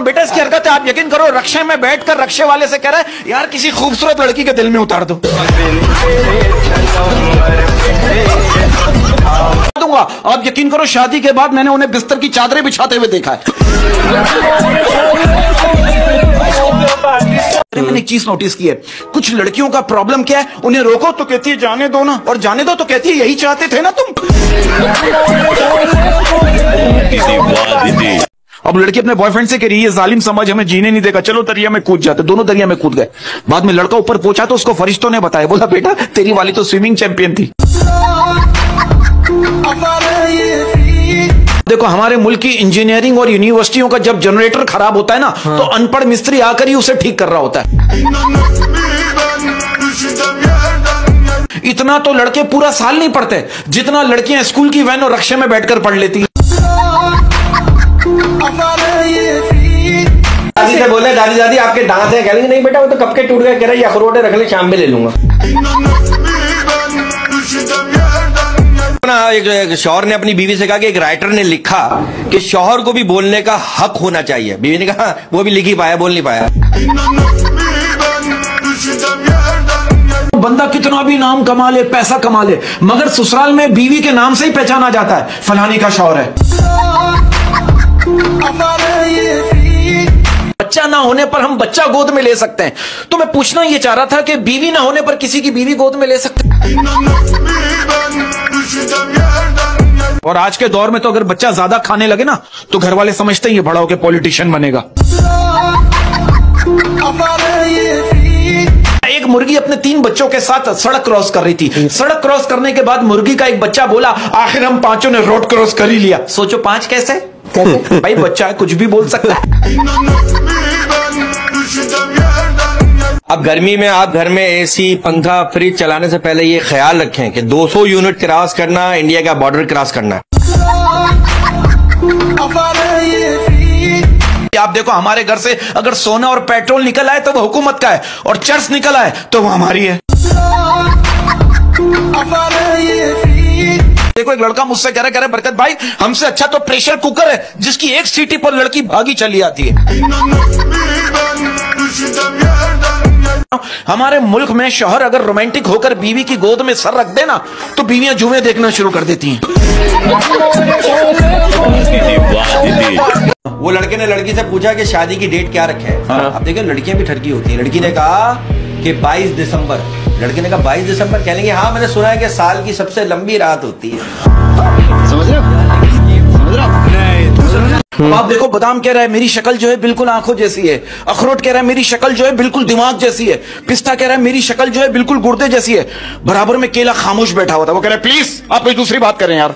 बेटा, इसकी हरकत है, आप यकीन करो, रक्षे में बैठकर रक्षे वाले से कह रहा है, यार, किसी खूबसूरत लड़की के दिल में उतार दो। दूँगा। आप यकीन करो, शादी के बाद मैंने उन्हें बिस्तर की चादरें बिछाते हुए देखा है। मैंने एक चीज़ नोटिस की है। कुछ लड़कियों का प्रॉब्लम क्या है? उन्हें रोको तो कहती है, जाने दो ना। और जाने दो तो कहती है, यही चाहते थे ना तुम? अब लड़की अपने बॉयफ्रेंड से कह रही है जालिम समझ हमें जीने नहीं देगा। चलो दरिया में कूद जाते दोनों दरिया में कूद गए। बाद में लड़का ऊपर पहुँचा तो उसको फरिश्तों ने बताया। बोला बेटा तेरी वाली तो स्विमिंग चैंपियन थी। देखो हमारे मुल्क की इंजीनियरिंग और यूनिवर्सिटियों का जब जनरेटर खराब होता है ना हाँ। तो अनपढ़ मिस्त्री आकर ही उसे ठीक कर रहा होता है। इतना तो लड़के पूरा साल नहीं पढ़ते। जितना लड़कियाँ स्कूल की वैन और रक्षे में बैठकर पढ़ लेती। दादी से बोले दादी दादी आपके दांत हैं। कहेंगे नहीं बेटा वो तो कब के टूट गए कह रहे ये अखरोट रख ले शाम में ले लूँगा। अपना एक, एक शौहर ने अपनी बीवी से कहा कि एक राइटर ने लिखा कि शौहर को भी बोलने का हक होना चाहिए। बीवी ने कहा वो भी लिख ही पाया बोल नहीं पाया। बंदा कितना भी नाम कमा ले पैसा कमा ले मगर ससुराल में बीवी के नाम से ही पहचाना जाता है। फलानी का शौहर है। बच्चा ना होने पर हम बच्चा गोद में ले सकते हैं। तो मैं पूछना ये चाह रहा था कि बीवी ना होने पर किसी की बीवी गोद में ले सकते हैं। और आज के दौर में तो अगर बच्चा ज़्यादा खाने लगे ना तो घर वाले समझते हैं ये बड़ा होकर पॉलिटिशियन बनेगा। एक मुर्गी अपने तीन बच्चों के साथ सड़क क्रॉस कर रही थी। सड़क क्रॉस करने के बाद मुर्गी का एक बच्चा बोला आखिर हम पाँचों ने रोड क्रॉस कर ही लिया। सोचो पाँच कैसे? कैसे भाई, बच्चा है, कुछ भी बोल सकता है। अब गर्मी में आप घर में एसी पंखा फ्रिज चलाने से पहले ये ख्याल रखें कि 200 यूनिट क्रॉस करना इंडिया का बॉर्डर क्रॉस करना है। आप देखो, हमारे घर से अगर सोना और पेट्रोल निकल आए तो वो हुकूमत का है, और चर्च निकल आए तो वो हमारी है। देखो एक लड़का मुझसे कह रहा कह रहा बरकत भाई हमसे अच्छा तो प्रेशर कुकर है जिसकी एक सीटी पर लड़की भागी चली आती है। हमारे मुल्क में शोहर अगर रोमांटिक होकर बीवी की गोद में सर रख देना तो बीवियाँ जुमे देखना शुरू कर देती हैं। वो लड़के ने लड़की से पूछा कि शादी की डेट क्या रखे हाँ। अब देखिए लड़कियाँ भी ठरकी होती हैं। लड़की ने कहा कि 22 दिसंबर लड़के ने कहा 22 दिसंबर कह लेंगे हाँ मैंने सुना है कि साल की सबसे लंबी रात होती है। अब आप देखो बादाम कह रहा है मेरी शक्ल जो है बिल्कुल आँखों जैसी है। अखरोट कह रहा है मेरी शक्ल जो है बिल्कुल दिमाग जैसी है। पिस्ता कह रहा है मेरी शक्ल जो है बिल्कुल गुर्दे जैसी है। बराबर में केला खामोश बैठा हुआ था। वो कह रहा है प्लीज़ आप कोई दूसरी बात करें यार।